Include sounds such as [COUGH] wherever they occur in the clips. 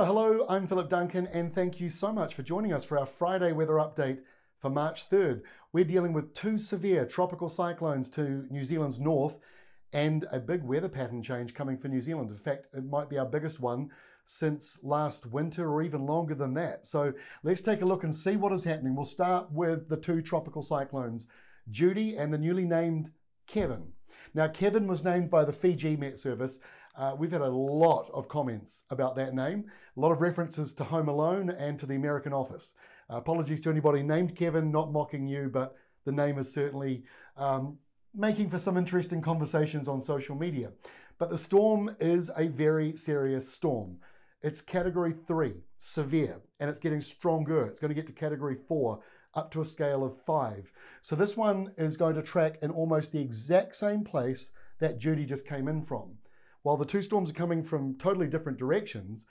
hello, I'm Philip Duncan, and thank you so much for joining us for our Friday weather update for March 3rd. We're dealing with two severe tropical cyclones to New Zealand's north and a big weather pattern change coming for New Zealand. In fact, it might be our biggest one since last winter or even longer than that. So let's take a look and see what is happening. We'll start with the two tropical cyclones, Judy and the newly named Kevin. Now, Kevin was named by the Fiji Met Service. Uh, we've had a lot of comments about that name, a lot of references to Home Alone and to the American Office. Uh, apologies to anybody named Kevin, not mocking you, but the name is certainly um, making for some interesting conversations on social media. But the storm is a very serious storm. It's category three, severe, and it's getting stronger. It's going to get to category four, up to a scale of five. So this one is going to track in almost the exact same place that Judy just came in from. While the two storms are coming from totally different directions,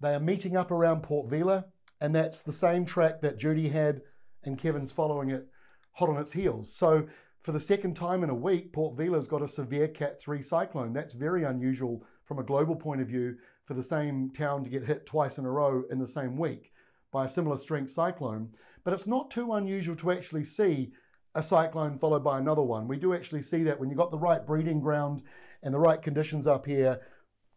they are meeting up around Port Vila, and that's the same track that Judy had, and Kevin's following it hot on its heels. So for the second time in a week, Port Vila's got a severe Cat 3 cyclone. That's very unusual from a global point of view for the same town to get hit twice in a row in the same week by a similar strength cyclone. But it's not too unusual to actually see a cyclone followed by another one. We do actually see that when you've got the right breeding ground and the right conditions up here,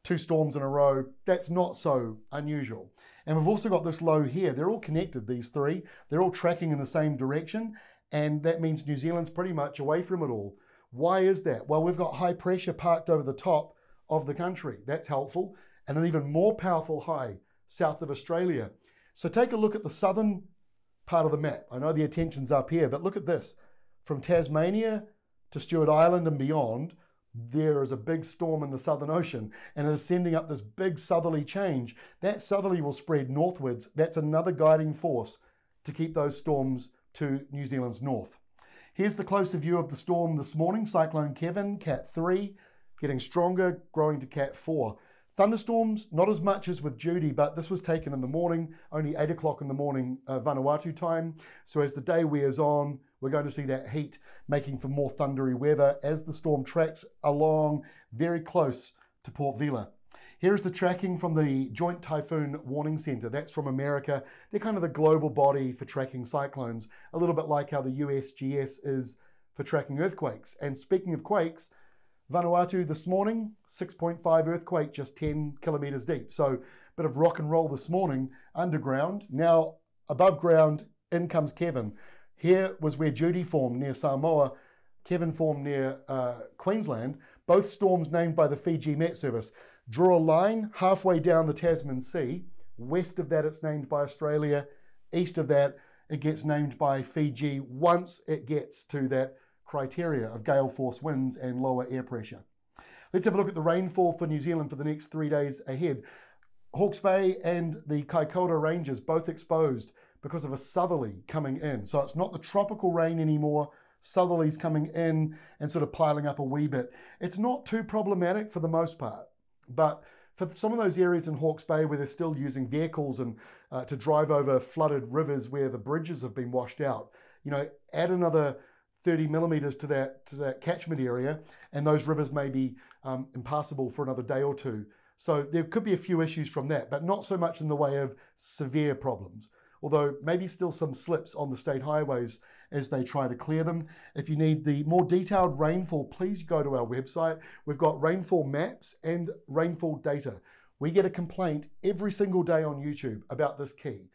two storms in a row, that's not so unusual. And we've also got this low here. They're all connected, these three. They're all tracking in the same direction. And that means New Zealand's pretty much away from it all. Why is that? Well, we've got high pressure parked over the top of the country. That's helpful. And an even more powerful high south of Australia. So take a look at the southern part of the map. I know the attention's up here, but look at this. From Tasmania to Stewart Island and beyond, there is a big storm in the Southern Ocean and it is sending up this big southerly change. That southerly will spread northwards. That's another guiding force to keep those storms to New Zealand's north. Here's the closer view of the storm this morning. Cyclone Kevin, Cat 3, getting stronger, growing to Cat 4. Thunderstorms, not as much as with Judy, but this was taken in the morning, only 8 o'clock in the morning uh, Vanuatu time. So as the day wears on, we're going to see that heat making for more thundery weather as the storm tracks along very close to Port Vila. Here's the tracking from the Joint Typhoon Warning Center. That's from America. They're kind of the global body for tracking cyclones, a little bit like how the USGS is for tracking earthquakes. And speaking of quakes, Vanuatu this morning, 6.5 earthquake, just 10 kilometers deep. So, a bit of rock and roll this morning underground. Now, above ground, in comes Kevin. Here was where Judy formed near Samoa, Kevin formed near uh, Queensland, both storms named by the Fiji Met Service. Draw a line halfway down the Tasman Sea. West of that, it's named by Australia. East of that, it gets named by Fiji once it gets to that criteria of gale force winds and lower air pressure. Let's have a look at the rainfall for New Zealand for the next three days ahead. Hawke's Bay and the Kaikoura Ranges both exposed because of a southerly coming in. So it's not the tropical rain anymore. Southerlies coming in and sort of piling up a wee bit. It's not too problematic for the most part, but for some of those areas in Hawke's Bay where they're still using vehicles and uh, to drive over flooded rivers where the bridges have been washed out, you know, add another 30 millimeters to that to that catchment area, and those rivers may be um, impassable for another day or two. So there could be a few issues from that, but not so much in the way of severe problems. Although maybe still some slips on the state highways as they try to clear them. If you need the more detailed rainfall, please go to our website. We've got rainfall maps and rainfall data. We get a complaint every single day on YouTube about this key.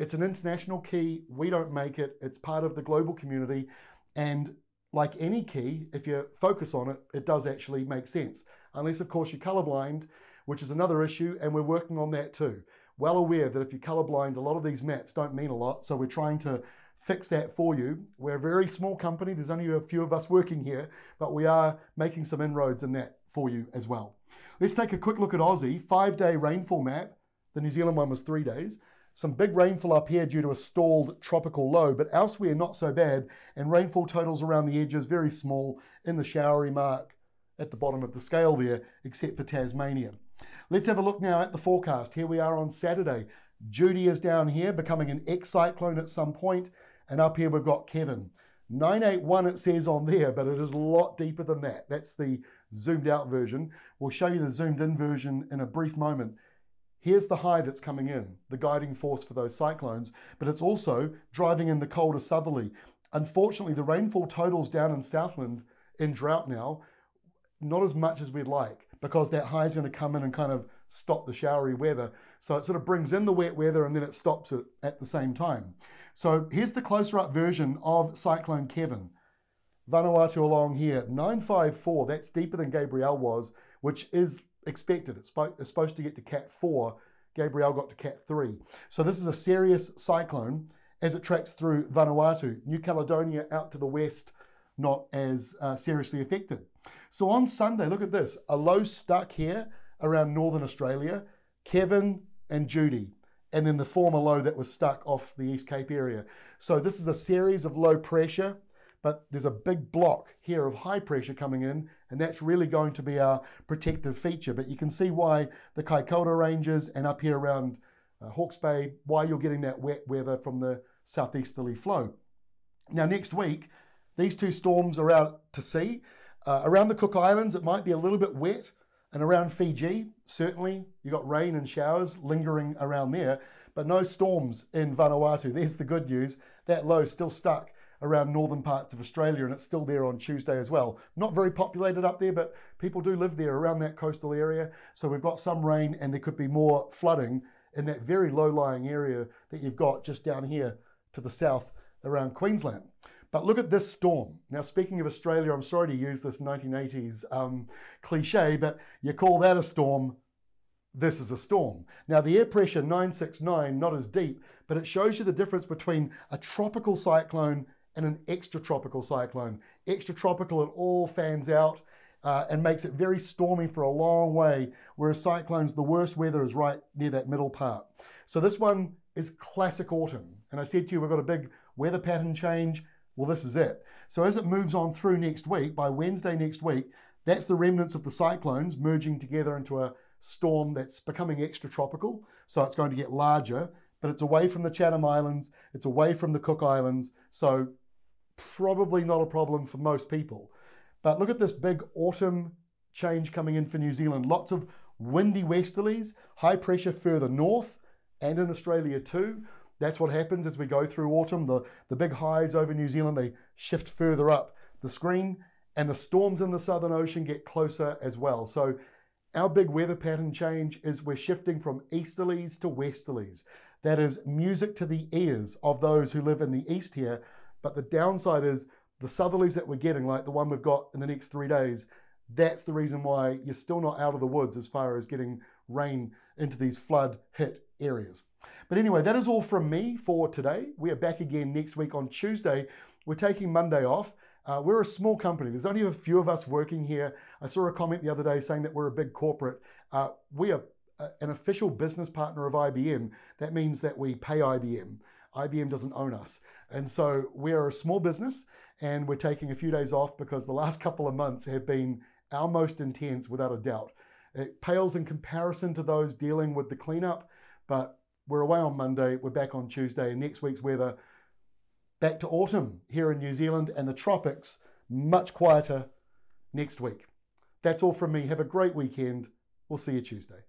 It's an international key. We don't make it. It's part of the global community. And like any key, if you focus on it, it does actually make sense. Unless, of course, you're colorblind, which is another issue, and we're working on that too. Well aware that if you're colorblind, a lot of these maps don't mean a lot, so we're trying to fix that for you. We're a very small company, there's only a few of us working here, but we are making some inroads in that for you as well. Let's take a quick look at Aussie, five day rainfall map. The New Zealand one was three days. Some big rainfall up here due to a stalled tropical low, but elsewhere not so bad, and rainfall totals around the edges very small in the showery mark at the bottom of the scale there, except for Tasmania. Let's have a look now at the forecast. Here we are on Saturday. Judy is down here, becoming an ex-cyclone at some point, and up here we've got Kevin. 981 it says on there, but it is a lot deeper than that. That's the zoomed out version. We'll show you the zoomed in version in a brief moment. Here's the high that's coming in, the guiding force for those cyclones, but it's also driving in the colder southerly. Unfortunately, the rainfall totals down in Southland in drought now, not as much as we'd like, because that high is going to come in and kind of stop the showery weather. So it sort of brings in the wet weather and then it stops it at the same time. So here's the closer up version of Cyclone Kevin. Vanuatu along here, 954, that's deeper than Gabrielle was, which is expected. It's, supposed to get to Cat 4. Gabrielle got to Cat 3. So this is a serious cyclone as it tracks through Vanuatu. New Caledonia out to the west, not as uh, seriously affected. So on Sunday, look at this. A low stuck here around northern Australia. Kevin and Judy. And then the former low that was stuck off the East Cape area. So this is a series of low pressure but there's a big block here of high pressure coming in, and that's really going to be our protective feature. But you can see why the Kaikoura Ranges and up here around uh, Hawke's Bay, why you're getting that wet weather from the southeasterly flow. Now, next week, these two storms are out to sea. Uh, around the Cook Islands, it might be a little bit wet, and around Fiji, certainly, you've got rain and showers lingering around there, but no storms in Vanuatu. There's the good news. That low still stuck around northern parts of Australia, and it's still there on Tuesday as well. Not very populated up there, but people do live there around that coastal area. So we've got some rain, and there could be more flooding in that very low lying area that you've got just down here to the south around Queensland. But look at this storm. Now, speaking of Australia, I'm sorry to use this 1980s um, cliche, but you call that a storm, this is a storm. Now, the air pressure 969, not as deep, but it shows you the difference between a tropical cyclone and an extratropical cyclone. Extratropical, it all fans out uh, and makes it very stormy for a long way, whereas cyclones, the worst weather is right near that middle part. So this one is classic autumn. And I said to you, we've got a big weather pattern change. Well, this is it. So as it moves on through next week, by Wednesday next week, that's the remnants of the cyclones merging together into a storm that's becoming extratropical. So it's going to get larger, but it's away from the Chatham Islands, it's away from the Cook Islands. So probably not a problem for most people. But look at this big autumn change coming in for New Zealand. Lots of windy westerlies, high pressure further north and in Australia too. That's what happens as we go through autumn. The, the big highs over New Zealand, they shift further up the screen and the storms in the Southern Ocean get closer as well. So our big weather pattern change is we're shifting from easterlies to westerlies. That is music to the ears of those who live in the east here but the downside is the southerlies that we're getting, like the one we've got in the next three days, that's the reason why you're still not out of the woods as far as getting rain into these flood hit areas. But anyway, that is all from me for today. We are back again next week on Tuesday. We're taking Monday off. Uh, we're a small company. There's only a few of us working here. I saw a comment the other day saying that we're a big corporate. Uh, we are uh, an official business partner of IBM. That means that we pay IBM. IBM doesn't own us. And so we're a small business and we're taking a few days off because the last [LAUGHS] couple of months have been our most intense without a doubt. It pales in comparison to those dealing with the cleanup, but we're away on Monday, we're back on Tuesday, and next week's weather back to autumn here in New Zealand and the tropics, much quieter next week. That's all from me. Have a great weekend. We'll see you Tuesday.